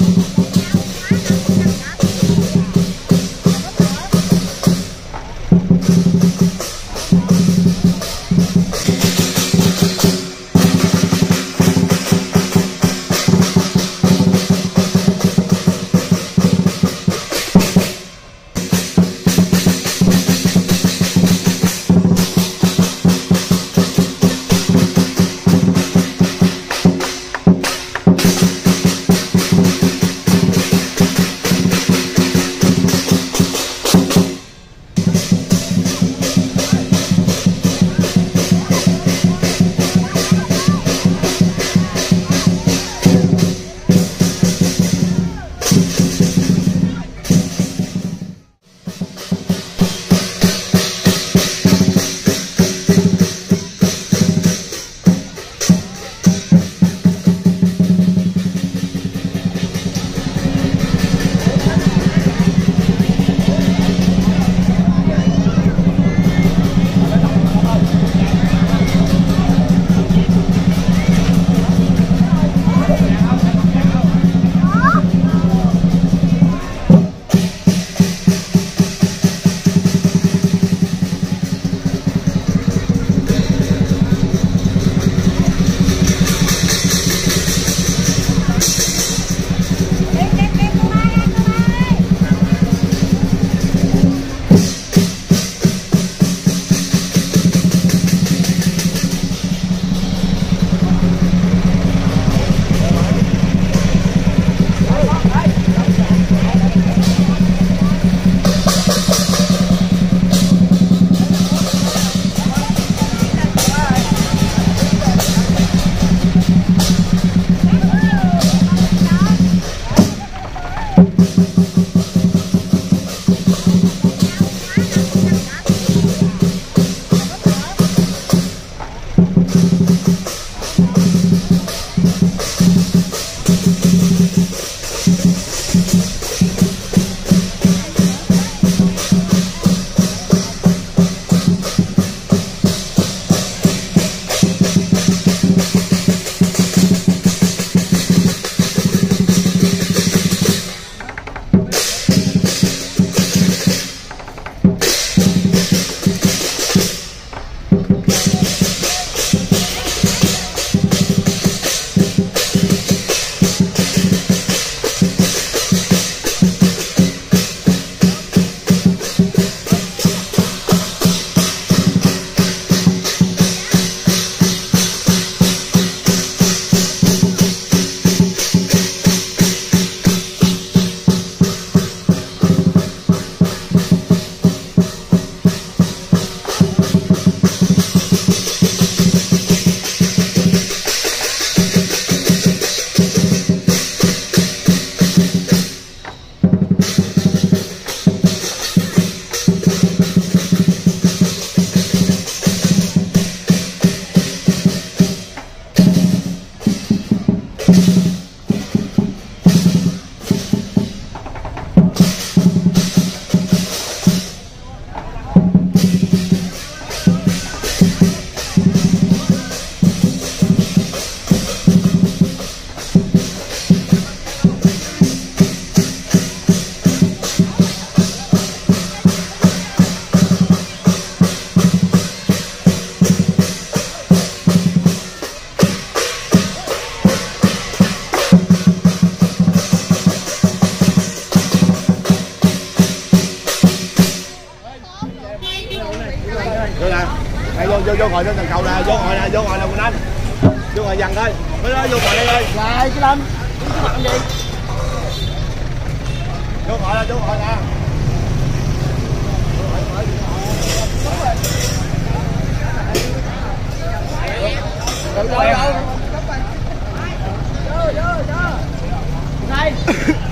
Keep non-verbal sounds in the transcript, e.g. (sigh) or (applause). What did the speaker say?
vô vô ngồi trên cần cầu nè vô ngồi nè vô ngồi nè quỳnh anh. Vô ngồi dằn thôi. Mới đó vô ngồi đây ơi Lại cái Lâm Cái mặt gì vô ngồi nè vô ngồi nè. Đâu đâu đâu Vô vô vô. Này (laughs)